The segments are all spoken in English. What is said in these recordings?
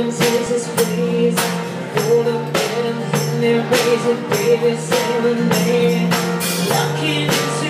Princess is crazy Hold up and hit me crazy Baby, say my name. Looking into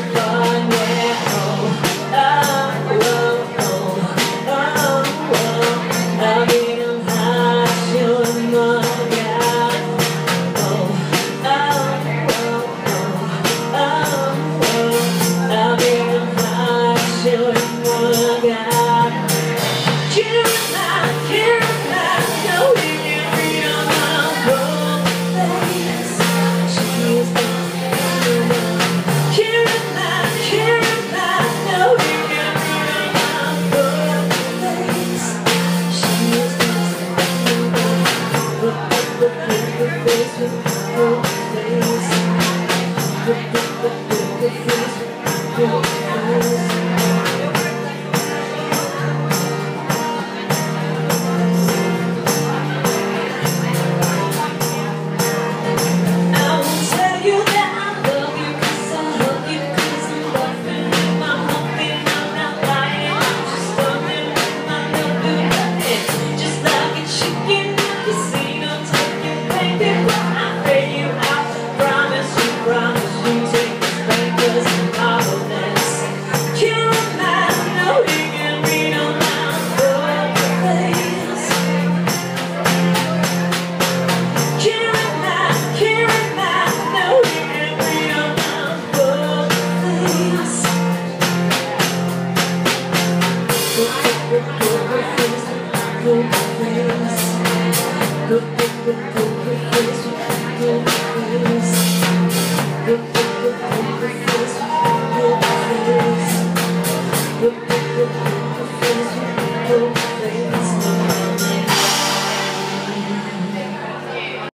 Thank face. people, please. Good people.